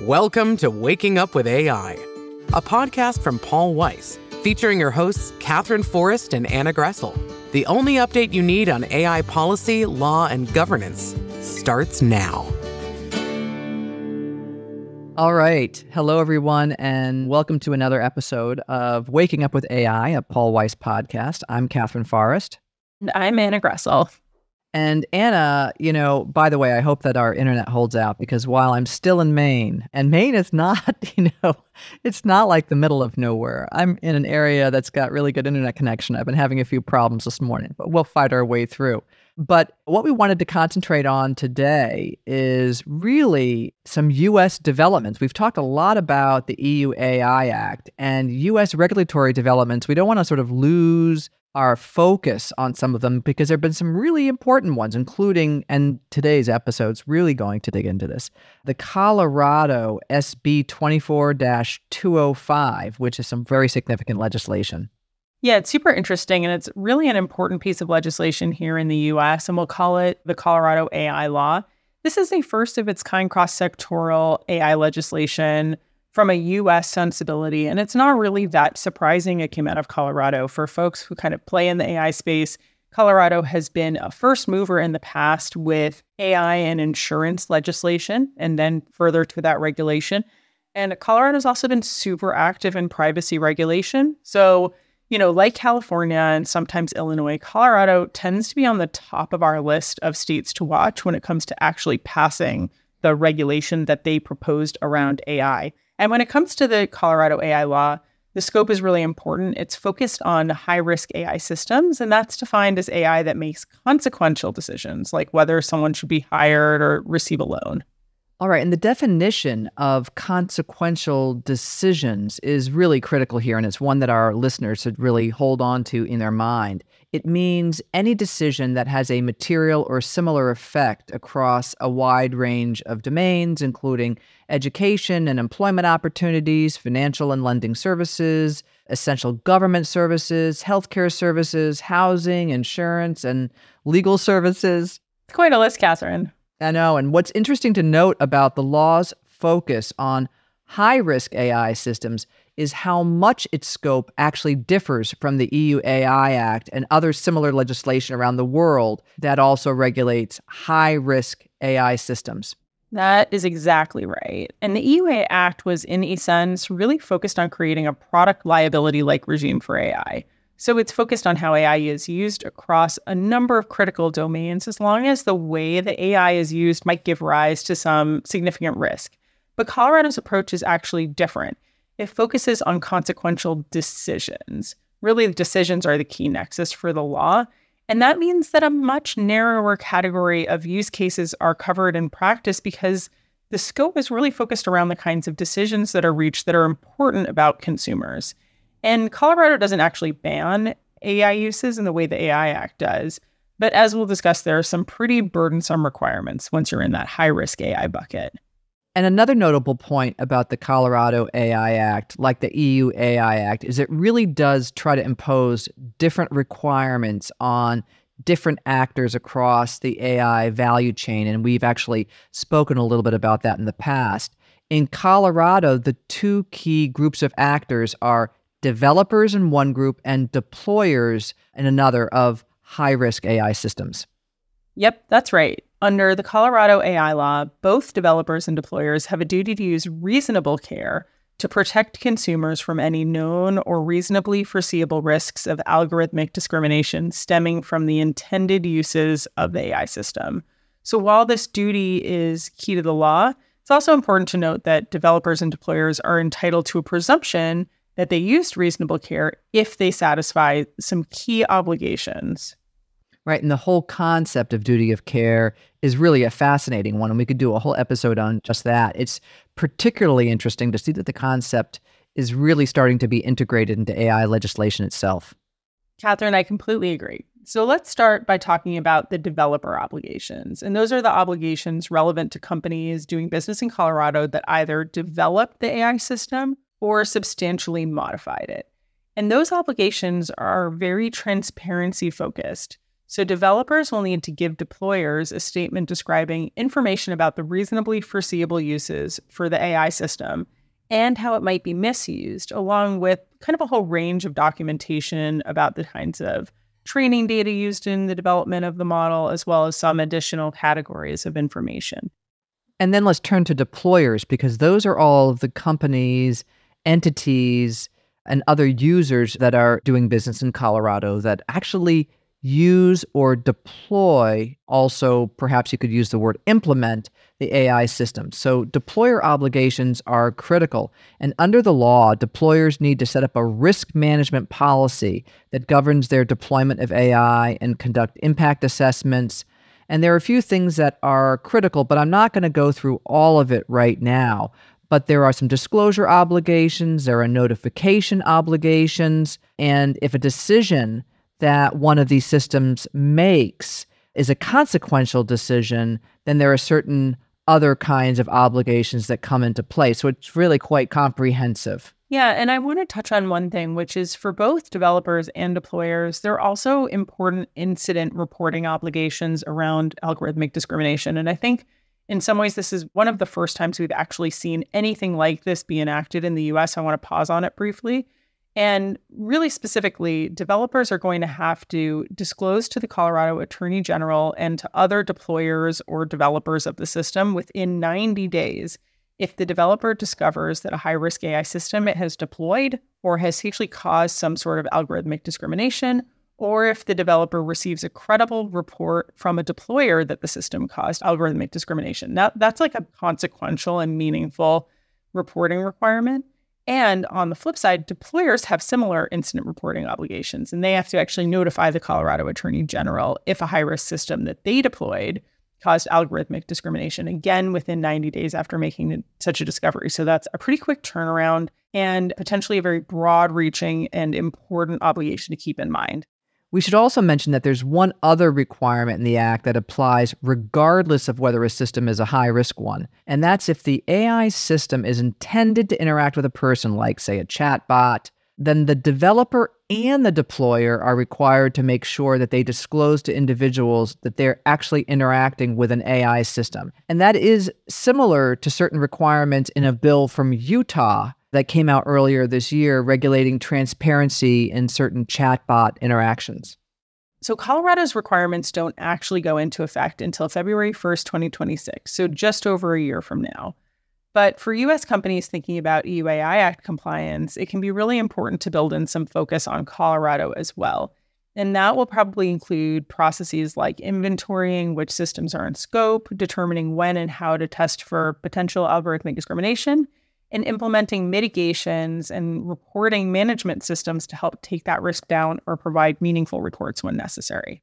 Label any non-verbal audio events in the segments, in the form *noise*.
Welcome to Waking Up with AI, a podcast from Paul Weiss, featuring your hosts Katherine Forrest and Anna Gressel. The only update you need on AI policy, law, and governance starts now. All right. Hello, everyone, and welcome to another episode of Waking Up with AI, a Paul Weiss podcast. I'm Katherine Forrest. And I'm Anna Gressel. And Anna, you know, by the way, I hope that our internet holds out because while I'm still in Maine, and Maine is not, *laughs* you know, it's not like the middle of nowhere. I'm in an area that's got really good internet connection. I've been having a few problems this morning, but we'll fight our way through. But what we wanted to concentrate on today is really some US developments. We've talked a lot about the EU AI Act and US regulatory developments. We don't want to sort of lose our focus on some of them because there have been some really important ones, including, and today's episode's really going to dig into this, the Colorado SB 24 205, which is some very significant legislation. Yeah, it's super interesting. And it's really an important piece of legislation here in the US, and we'll call it the Colorado AI Law. This is a first of its kind cross sectoral AI legislation from a US sensibility. And it's not really that surprising it came out of Colorado. For folks who kind of play in the AI space, Colorado has been a first mover in the past with AI and insurance legislation, and then further to that regulation. And Colorado's also been super active in privacy regulation. So, you know, like California and sometimes Illinois, Colorado tends to be on the top of our list of states to watch when it comes to actually passing the regulation that they proposed around AI. And when it comes to the Colorado AI law, the scope is really important. It's focused on high risk AI systems, and that's defined as AI that makes consequential decisions, like whether someone should be hired or receive a loan. All right. And the definition of consequential decisions is really critical here. And it's one that our listeners should really hold on to in their mind. It means any decision that has a material or similar effect across a wide range of domains, including education and employment opportunities, financial and lending services, essential government services, healthcare services, housing, insurance, and legal services. It's quite a list, Katherine. I know. And what's interesting to note about the law's focus on high risk AI systems is how much its scope actually differs from the EU AI Act and other similar legislation around the world that also regulates high risk AI systems. That is exactly right. And the EU AI Act was, in a sense, really focused on creating a product liability like regime for AI. So it's focused on how AI is used across a number of critical domains, as long as the way the AI is used might give rise to some significant risk. But Colorado's approach is actually different. It focuses on consequential decisions. Really, the decisions are the key nexus for the law. And that means that a much narrower category of use cases are covered in practice because the scope is really focused around the kinds of decisions that are reached that are important about consumers. And Colorado doesn't actually ban AI uses in the way the AI Act does. But as we'll discuss, there are some pretty burdensome requirements once you're in that high risk AI bucket. And another notable point about the Colorado AI Act, like the EU AI Act, is it really does try to impose different requirements on different actors across the AI value chain. And we've actually spoken a little bit about that in the past. In Colorado, the two key groups of actors are developers in one group and deployers in another of high risk AI systems. Yep, that's right. Under the Colorado AI law, both developers and deployers have a duty to use reasonable care to protect consumers from any known or reasonably foreseeable risks of algorithmic discrimination stemming from the intended uses of the AI system. So, while this duty is key to the law, it's also important to note that developers and deployers are entitled to a presumption that they used reasonable care if they satisfy some key obligations right? And the whole concept of duty of care is really a fascinating one. And we could do a whole episode on just that. It's particularly interesting to see that the concept is really starting to be integrated into AI legislation itself. Katherine, I completely agree. So let's start by talking about the developer obligations. And those are the obligations relevant to companies doing business in Colorado that either developed the AI system or substantially modified it. And those obligations are very transparency focused. So, developers will need to give deployers a statement describing information about the reasonably foreseeable uses for the AI system and how it might be misused, along with kind of a whole range of documentation about the kinds of training data used in the development of the model, as well as some additional categories of information. And then let's turn to deployers because those are all of the companies, entities, and other users that are doing business in Colorado that actually use or deploy, also, perhaps you could use the word implement the AI system. So, deployer obligations are critical. And under the law, deployers need to set up a risk management policy that governs their deployment of AI and conduct impact assessments. And there are a few things that are critical, but I'm not going to go through all of it right now. But there are some disclosure obligations, there are notification obligations, and if a decision that one of these systems makes is a consequential decision, then there are certain other kinds of obligations that come into play. So it's really quite comprehensive. Yeah, and I want to touch on one thing, which is for both developers and deployers, there are also important incident reporting obligations around algorithmic discrimination. And I think in some ways, this is one of the first times we've actually seen anything like this be enacted in the US. I want to pause on it briefly. And really specifically, developers are going to have to disclose to the Colorado Attorney General and to other deployers or developers of the system within 90 days if the developer discovers that a high risk AI system it has deployed or has actually caused some sort of algorithmic discrimination, or if the developer receives a credible report from a deployer that the system caused algorithmic discrimination. Now, that's like a consequential and meaningful reporting requirement. And on the flip side, deployers have similar incident reporting obligations, and they have to actually notify the Colorado Attorney General if a high risk system that they deployed caused algorithmic discrimination, again, within 90 days after making such a discovery. So that's a pretty quick turnaround and potentially a very broad reaching and important obligation to keep in mind. We should also mention that there's one other requirement in the Act that applies regardless of whether a system is a high risk one, and that's if the AI system is intended to interact with a person, like, say, a chatbot, then the developer and the deployer are required to make sure that they disclose to individuals that they're actually interacting with an AI system. And that is similar to certain requirements in a bill from Utah that came out earlier this year regulating transparency in certain chatbot interactions. So, Colorado's requirements don't actually go into effect until February 1st, 2026, so just over a year from now. But for US companies thinking about EU AI Act compliance, it can be really important to build in some focus on Colorado as well. And that will probably include processes like inventorying which systems are in scope, determining when and how to test for potential algorithmic discrimination, and implementing mitigations and reporting management systems to help take that risk down or provide meaningful reports when necessary.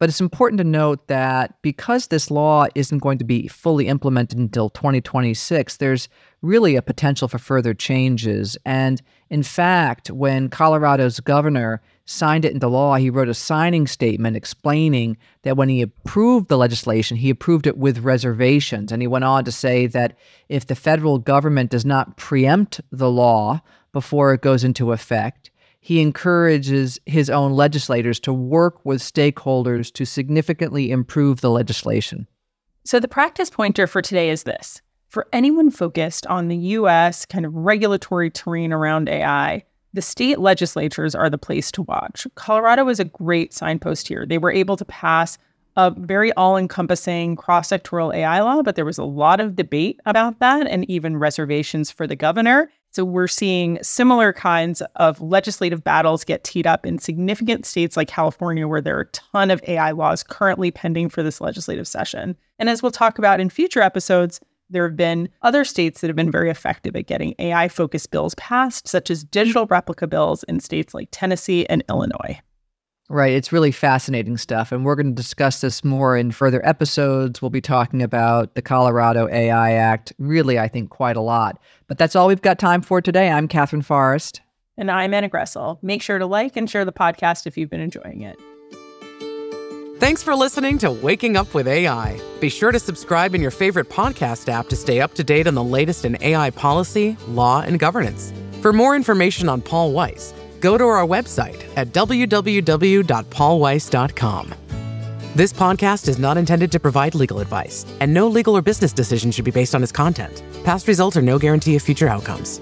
But it's important to note that because this law isn't going to be fully implemented until 2026, there's really a potential for further changes. And in fact, when Colorado's governor signed it into law, he wrote a signing statement explaining that when he approved the legislation, he approved it with reservations. And he went on to say that if the federal government does not preempt the law before it goes into effect, he encourages his own legislators to work with stakeholders to significantly improve the legislation. So, the practice pointer for today is this for anyone focused on the US kind of regulatory terrain around AI, the state legislatures are the place to watch. Colorado is a great signpost here. They were able to pass a very all encompassing cross sectoral AI law, but there was a lot of debate about that and even reservations for the governor. So we're seeing similar kinds of legislative battles get teed up in significant states like California, where there are a ton of AI laws currently pending for this legislative session. And as we'll talk about in future episodes, there have been other states that have been very effective at getting AI focused bills passed, such as digital replica bills in states like Tennessee and Illinois. Right. It's really fascinating stuff. And we're going to discuss this more in further episodes. We'll be talking about the Colorado AI Act, really, I think, quite a lot. But that's all we've got time for today. I'm Katherine Forrest. And I'm Anna Gressel. Make sure to like and share the podcast if you've been enjoying it. Thanks for listening to Waking Up with AI. Be sure to subscribe in your favorite podcast app to stay up to date on the latest in AI policy, law, and governance. For more information on Paul Weiss, go to our website at www.paulweiss.com. This podcast is not intended to provide legal advice, and no legal or business decision should be based on its content. Past results are no guarantee of future outcomes.